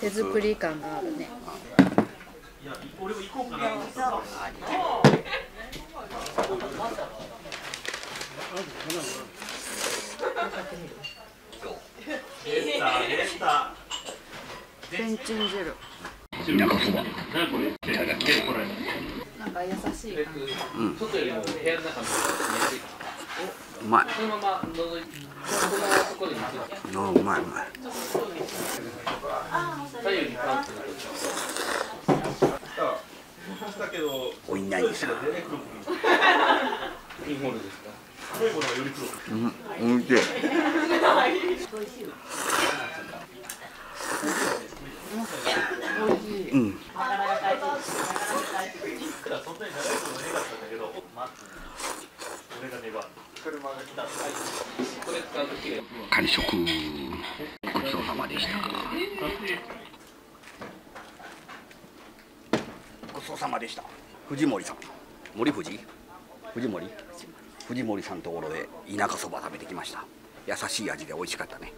手作り感があるね。レンチン汁田舎そばなんか優しい感じ外よりも部屋の中の方が見やすいかうまい。あうまい。うまい。左右にパンってなるおいないさピンホールですかうん。おいしい。うん。これ使うときは完食ごちそうさまでした。ごちそうさまでした。藤森さん。森藤？藤森？藤森さんのところで田舎そば食べてきました。優しい味で美味しかったね